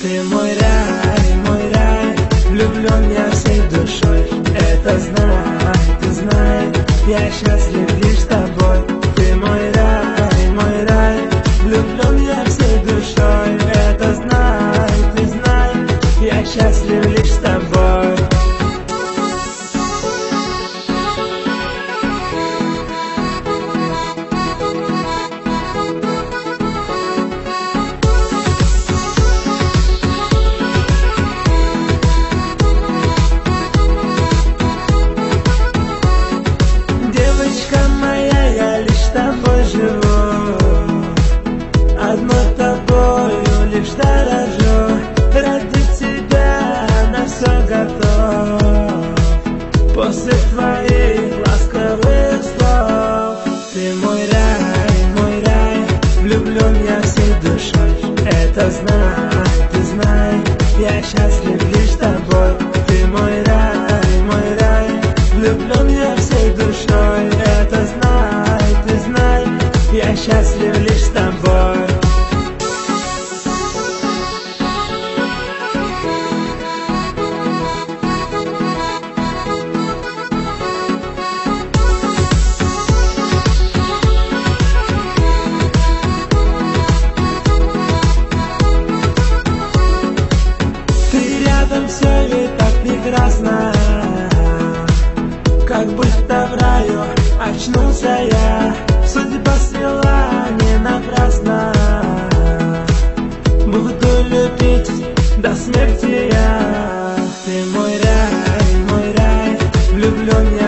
Ты мой рай, мой рай Влюблен я всей душой. Это знай, ты знай Я счастлив лишь с тобой. Ты мой рай, мой рай Влюблен я всей душой. Это знай, ты знай Я счастлив живу Одной тобою лишь дорожу. Ради тебя на все готов. После твоих ласковых слов. Ты мой рай, мой рай. Влюблен я всей душой. Это знай, ты знай. Я счастлив Я до смерти я. Ты мой рай, мой рай Влюблен я